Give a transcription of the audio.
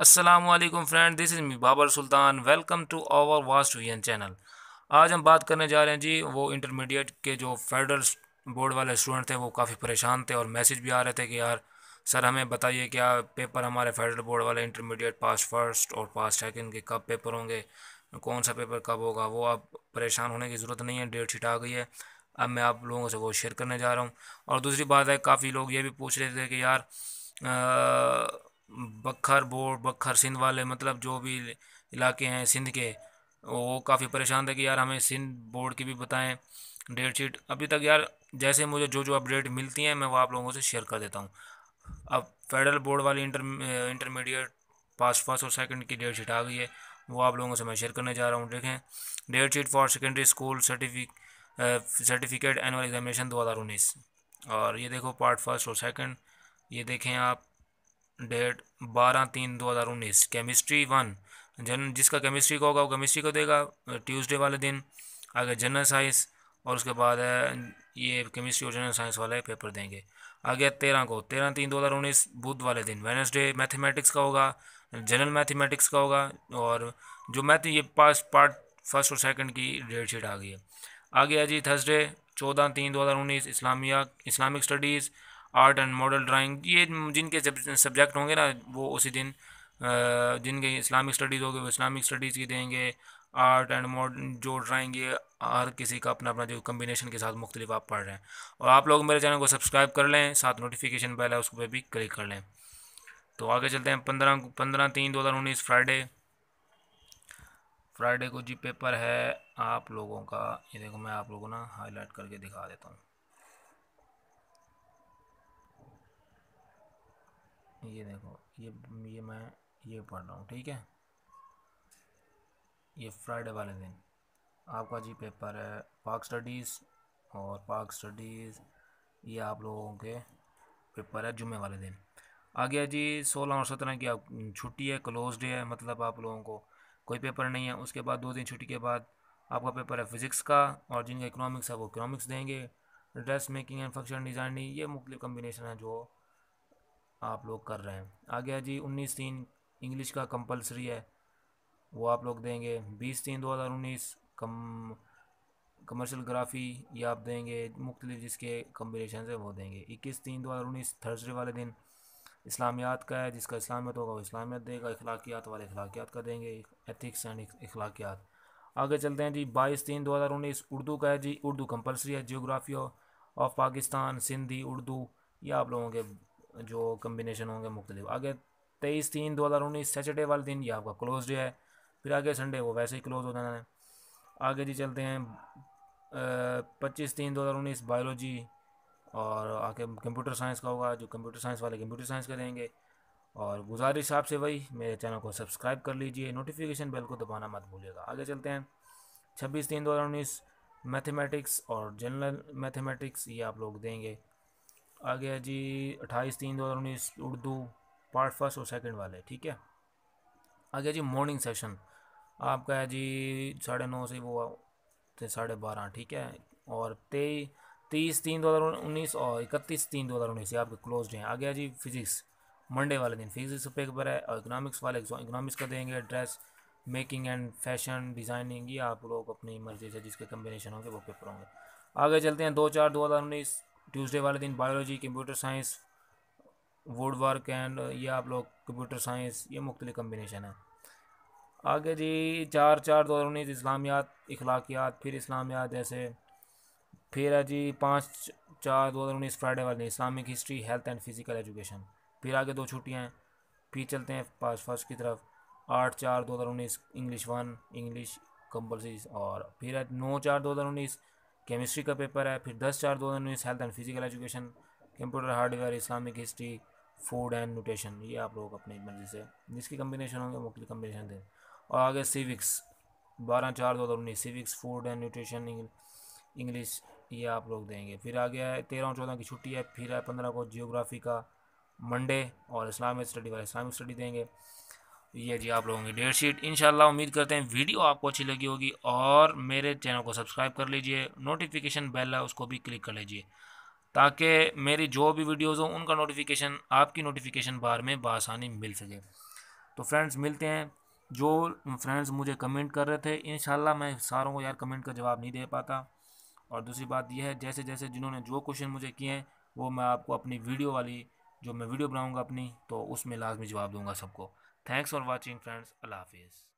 السلام علیکم friend this is me Babar Sultan. Welcome to our vast win channel آج ہم بات کرنے جا رہے ہیں جی وہ انٹرمیڈیٹ کے جو فیڈرل بورڈ والے اسٹوڈنٹ تھے، وہ کافی پریشان تھے اور میسیج بھی آ رہے تھے کہ یار، سر ہمیں بتائیے کیا پیپر ہمارے فیڈرل بورڈ والے انٹرمیڈیٹ پاس فرسٹ اور پاس سیکنڈ کے کب پیپر ہوں گے؟ کون سا پیپر کب ہوگا؟ وہ اب پریشان ہونے کی ضرورت نہیں ہے ڈیٹ شیٹ آ گئی ہے۔ اب میں آپ لوگوں سے وہ شیئر کرنے جا رہا ہوں۔ اور دوسری بات ہے، کافی لوگ یہ بھی پوچھ رہے تھے کہ یار بکھر بورڈ، بکھر سندھ والے مطلب جو بھی علاقے ہیں سندھ کے، وہ کافی پریشان تھے کہ یار ہمیں سندھ بورڈ کی بھی بتائیں ڈیٹ شیٹ۔ ابھی تک یار جیسے مجھے جو جو اپڈیٹ ملتی ہیں، میں وہ آپ لوگوں سے شیئر کر دیتا ہوں۔ اب فیڈرل بورڈ والی انٹر، انٹرمیڈیٹ پاس فرسٹ اور سیکنڈ کی ڈیٹ شیٹ آ گئی ہے، وہ آپ لوگوں سے میں شیئر کرنے جا رہا ہوں۔ دیکھیں، date sheet for secondary school certificate annual examination دو ہزار انیس۔ اور یہ دیکھو پارٹ فرسٹ اور سیکنڈ، یہ دیکھیں آپ۔ ڈیٹ بارہ تین دو ہزار انیس کیمسٹری ون جن، جس کا کیمسٹری کا ہوگا، وہ کیمسٹری کو دے گا ٹیوزڈے والے دن، آگے جنرل سائنس اور اس کے بعد یہ کیمسٹری اور جنرل سائنس والے پیپر دیں گے۔ آگے تیرہ کو، تیرہ تین دو ہزار انیس، بدھ والے دن وینسڈے میتھمیٹکس کا ہوگا جنرل میتھمیٹکس کا ہوگا، اور جو میتھ یہ پاس پارٹ فرسٹ اور سیکنڈ کی ڈیٹ شیٹ آ گئی ہے۔ آگے جی تھرسڈے چودہ تین دو ہزار انیس، اسلامیہ Islamic studies art and model drawing, یہ جن کے سبجیکٹ ہوں گے نا، وہ اسی دن جن کے اسلامک اسٹڈیز ہوگی وہ اسلامک اسٹڈیز کی دیں گے۔ آرٹ اینڈ ماڈل جو ڈرائنگ یہ ہر کسی کا اپنا اپنا جو کمبینیشن کے ساتھ مختلف آپ پڑھ رہے ہیں۔ اور آپ لوگ میرے چینل کو سبسکرائب کر لیں، ساتھ نوٹیفیکیشن بیل ہے، اس پہ بھی کلک کر لیں۔ تو آگے چلتے ہیں، پندرہ پندرہ تین دو ہزار انیس فرائیڈے فرائیڈے کو جی پیپر ہے آپ لوگوں کا۔ یہ دیکھو، میں آپ لوگوں نا ہائی لائٹ کر کے دکھا دیتا ہوں۔ یہ دیکھو، یہ یہ میں یہ پڑھ رہا ہوں، ٹھیک ہے؟ یہ فرائیڈے والے دن۔ آپ کا جی پیپر ہے پاک سٹڈیز اور پاک سٹڈیز یہ آپ لوگوں کے پیپر ہے جمعے والے دن۔ آگیا جی سولہ اور سترہ کی چھٹی ہے کلوز ڈے ہے مطلب آپ لوگوں کو کوئی پیپر نہیں ہے۔ اس کے بعد دو دن چھٹی کے بعد آپ کا پیپر ہے فزکس کا اور جن کا اکنامکس ہے وہ اکنامکس دیں گے۔ Dress making and fashion designing یہ مختلف کمبینیشن ہے جو آپ لوگ کر رہے ہیں۔ آگیا جی انیس تین انگلش کا کمپلسری ہے۔ وہ آپ لوگ دیں گے۔ بیس تین دو ہزار انیس، کم، کمرشل گرافی یہ آپ دیں گے۔ مختلف جس کے کمبینیشنز ہیں وہ دیں گے۔ اکیس تین دو ہزار انیس، تھرسڈے والے دن اسلامیات کا ہے۔ جس کا اسلامیت ہوگا، وہ اسلامیت دے گا۔ اخلاقیات والے اخلاقیات کا دیں گے۔ ایتھکس اینڈ اخلاقیات۔ آگے چلتے ہیں جی بائیس تین دو ہزار انیس، اردو کا ہے جی۔ اردو کمپلسری ہے۔ جیوگرافی آف پاکستان، سندھی، اردو، یہ آپ لوگوں کے جو کمبینیشن ہوں گے مختلف۔ آگے تیئیس تین دو ہزار انیس سیٹرڈے والے دن یہ آپ کا کلوز ڈے ہے۔ پھر آگے سنڈے وہ ویسے ہی کلوز ہو جانا ہے۔ آگے جی چلتے ہیں پچیس تین دو ہزار انیس بایولوجی اور آگے کمپیوٹر سائنس کا ہوگا، جو کمپیوٹر سائنس والے کمپیوٹر سائنس کا دیں گے۔ اور گزارش آپ سے وہی، میرے چینل کو سبسکرائب کر لیجیے نوٹیفیکیشن بیل کو دبانا مت بھولیے گا۔ آگے چلتے ہیں۔ چھبیس تین دو ہزار انیس میتھمیٹکس اور جنرل میتھمیٹکس یہ آپ لوگ دیں گے۔ آگے جی اٹھائیس تین دو ہزار انیس اردو پارٹ فرسٹ اور سیکنڈ والے، ٹھیک ہے؟ آگے جی مارننگ سیشن، آپ کا ہے جی ساڑھے نو سے وہ ساڑھے بارہ، ٹھیک ہے؟ اور تئی تیس تین دو ہزار انیس اور اکتیس تین دو ہزار انیس، یہ آپ کے کلوزڈ ہیں۔ آگے جی فزکس، منڈے والے دن فزکس پیپر ہے اور اکنامکس والے اکنامکس کا دیں گے، dress, making and fashion, designing, یہ آپ لوگ اپنی مرضی سے جس کے کمبینیشن ہوں گے وہ پیپر ہوں گے۔ آگے چلتے ہیں، دو چار دو ہزار انیس ٹیوزڈے والے دن biology, computer science, wood work and یہ آپ لوگ کمپیوٹر سائنس، یہ مختلف کمبینیشن ہے آگے جی چار چار دو ہزار انیس اسلامیات، اخلاقیات، پھر اسلامیات جیسے، پھر ہے جی پانچ چار دو ہزار انیس فرائیڈے والے دن، Islamic history, health and physical education. پھر آگے دو چھٹیاں ہیں، پھر چلتے ہیں پانچ فرسٹ کی طرف، آٹھ چار دو ہزار انیس انگلش ون، انگلش کمپلسریز اور پھر ہے نو چار دو ہزار انیس کیمسٹری کا پیپر ہے، پھر دس چار دو ہزار انیس health and physical education computer hardware Islamic history food and nutrition یہ آپ لوگ اپنی مرضی سے جس کی کمبینیشن ہوں گے مختلف کمبینیشن دیں۔ اور آگے سیوکس بارہ چار دو ہزار انیس civics food and nutrition English یہ آپ لوگ دیں گے۔ پھر آگے ہے تیرہ چودہ کی چھٹی ہے، پھر ہے پندرہ کو جیوگرافی کا منڈے اور اسلامک اسٹڈی والے اسلامک اسٹڈی دیں گے۔ یہ جی آپ لوگوں کی ڈیٹ شیٹ انشاءاللہ امید کرتے ہیں ویڈیو آپ کو اچھی لگی ہوگی اور میرے چینل کو سبسکرائب کر لیجیے نوٹیفیکیشن بیل ہے، اس کو بھی کلک کر لیجیے تاکہ میری جو بھی ویڈیوز ہوں ان کا نوٹیفیکیشن آپ کی نوٹیفیکیشن بار میں بآسانی مل سکے۔ تو فرینڈز ملتے ہیں۔ جو فرینڈز مجھے کمنٹ کر رہے تھے، انشاءاللہ میں ساروں کو یار کمنٹ کا جواب نہیں دے پاتا۔ اور دوسری بات یہ ہے، جیسے جیسے جنہوں نے جو کوشچن مجھے کیے ہیں وہ میں آپ کو اپنی ویڈیو والی جو میں ویڈیو بناؤں گا اپنی، تو اس میں لازمی جواب دوں گا سب کو۔ Thanks for watching friends. Allah Hafiz.